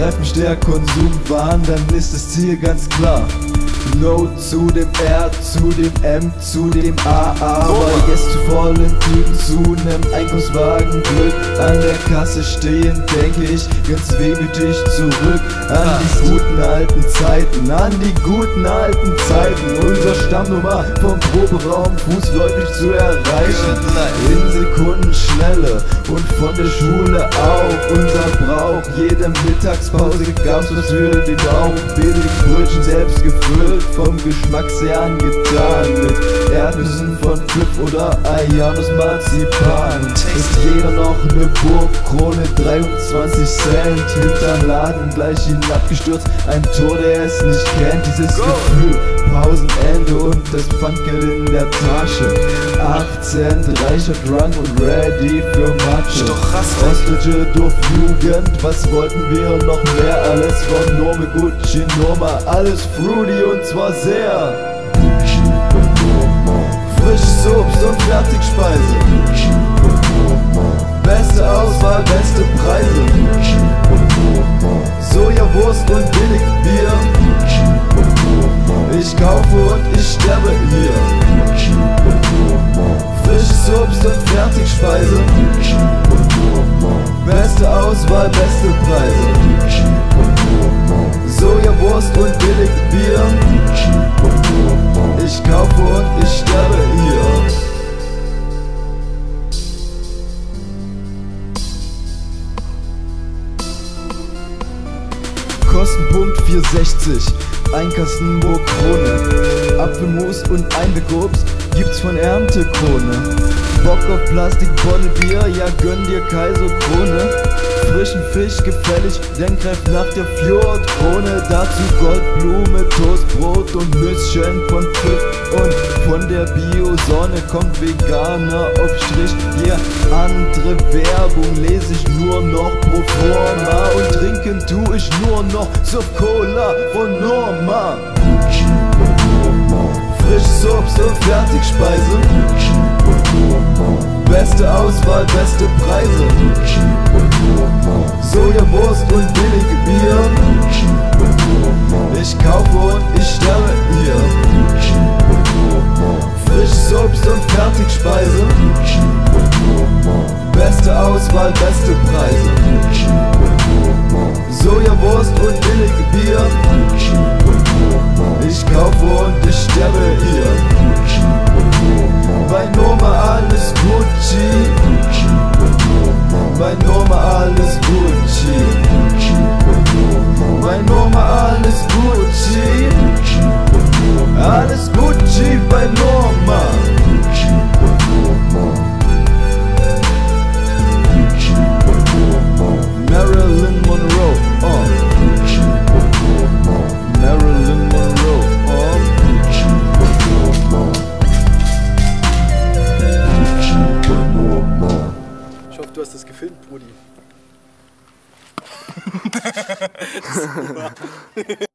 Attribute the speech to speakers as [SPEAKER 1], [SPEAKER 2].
[SPEAKER 1] treibt mich der Konsumwahn, dann ist das Ziel ganz klar. No zu dem R, zu dem M, zu dem A, aber jetzt zu vollen Tüten, zu nem Einkaufswagen Glück. An der Kasse stehen, denke ich ganz wehmütig zurück an die guten alten Zeiten, an die guten alten Zeiten. Unser Stammnummer vom Proberaum fußläufig zu erreichen. In Sekundenschnelle und von der Schule auch unser Brauch. Jede Mittagspause gab's was für den Daumen. Billigbrötchen selbst gefüllt, vom Geschmack sehr angetan. Mit Erdnüssen von Pfiff oder Eiern aus Marzipan. Ist jeder noch ne Burgkrone, 23 Cent. Hinterm Laden gleich hinabgestürzt. Ein Tor, der es nicht kennt. Dieses Gefühl, Pausenende und das Pfandgeld in der Tasche. 18, reicher, drunk und ready für Matsche. Ostdeutsche Duftjugend, was wollten wir noch mehr? Alles von Nome, Gucci, Norma, alles fruity und zwar sehr. Frisches Obst und Fertigspeise. Beste Auswahl, beste Preise. Sojawurst und Billigbier. Ich kaufe und ich sterbe hier. Fertigspeise. Beste Auswahl, beste Preise. Sojawurst und Billigbier. Ich kaufe und ich sterbe hier. Kostenpunkt 460, ein Kasten Krone. Apfelmus und Einwegobst gibt's von Erntekrone. Bock auf Plastik, Bier, ja gönn dir Kaiser Krone. Frischen Fisch gefällig, denn greif nach der Fjordkrone. Dazu Goldblume, Toastbrot und Nüsschen von Pfiff. Und von der Bio-Sonne kommt Veganer auf Strich. Ja, andere Werbung lese ich nur noch pro forma. Und trinken tu ich nur noch Soft Cola von Norma. Frisches Obst und Fertigspeise. Beste Auswahl, beste Preise. Sojawurst und billige Bier. Ich kaufe und ich sterbe hier. Frisches Obst und Fertigspeise. Beste Auswahl, beste Preise. Sojawurst und billige Bier.
[SPEAKER 2] Du hast das gefilmt, Brudi.